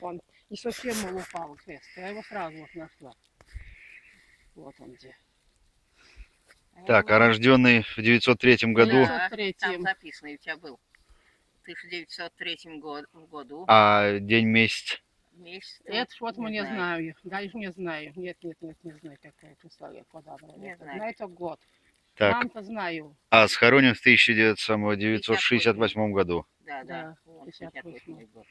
Он не совсем упал крест. Я его сразу вот нашла. Вот он где. Так, а рожденный в 903 году, Да. Да, 903. там записано, у тебя был. В 1903 год, году, а день, месяц. месяц. Это ж вот мы не знаю. знаю. Дальше не знаю. Нет, нет, нет, не знаю, какое число я брала. Не Это. знаю. На это год. Так, Там-то знаю. а схоронен в 1968 году. Да, да. Да, Вот, 58 58 год.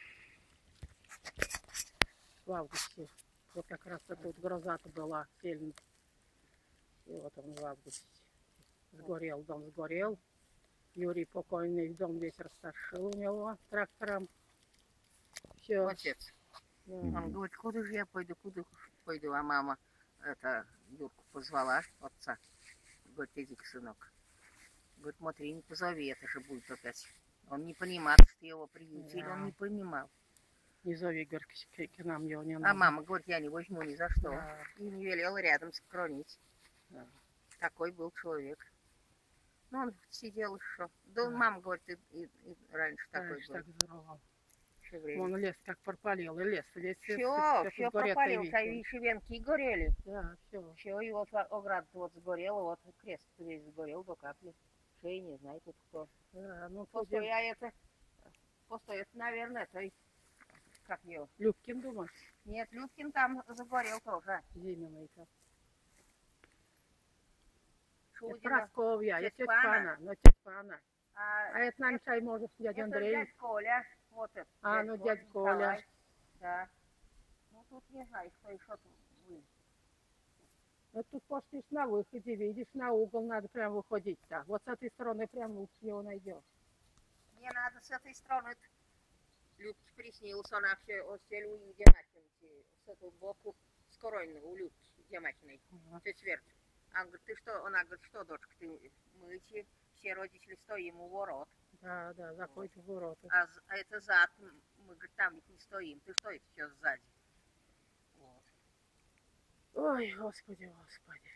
В августе. Вот как раз тут гроза-то была сильно. И вот он в августе. Сгорел, дом сгорел. Юрий покойный дом весь расташил у него трактором. Все. Отец. Он говорит, куда же я пойду, куда ж пойду? А мама, это, Юрку позвала, отца. Говорит, иди сынок. Говорит, смотри, не позови, это же будет опять. Он не понимал, что его приютили, Да. он не понимал. Не зови, говорит, к, нам его не надо. А мама говорит, я не возьму ни за что. Да. И не велела рядом сохранить. Да. Такой был человек. Ну, он сидел еще. Да, Да. мама говорит, и, и- и раньше такой Раньше был. так здорово. Он лес как пропалил, и лес, лес. Все, всё все пропалил, и а видно. и шевенки горели. Да, все. Все, и вот ограда вот сгорела, вот крест весь сгорел до капли. Шеи не знаю тут кто. Да, ну, Просто тут я это, просто это, наверное, это, как его, Любкин, думаешь, нет, Людкин там загорел тоже. Зиминой-то. Это. Просковья, это Тетя Пана. Ну тетя Пана. А, А это нам чай может дядя это Андрей. дядь Коля. Вот это. А, ну, дядь Коля. Николай. Да. Ну, тут не знаю, кто еще тут вы. Ну тут пошлишь на выходе, видишь, на угол надо прям выходить так. Вот с этой стороны прям лучше его найдешь. Мне надо с этой стороны. Любке приснилось, она все остель у Демахинки, с этого боку, с Коронина, у Любки Демахиной, тетя Верка. Она говорит, ты что? Она говорит, что, дочка, ты мы эти все родители стоим у ворот, Да, да, заходит в ворота. а, а это зад, мы, говорит, там ведь не стоим, ты что это сейчас сзади? Вот. Ой, господи, господи.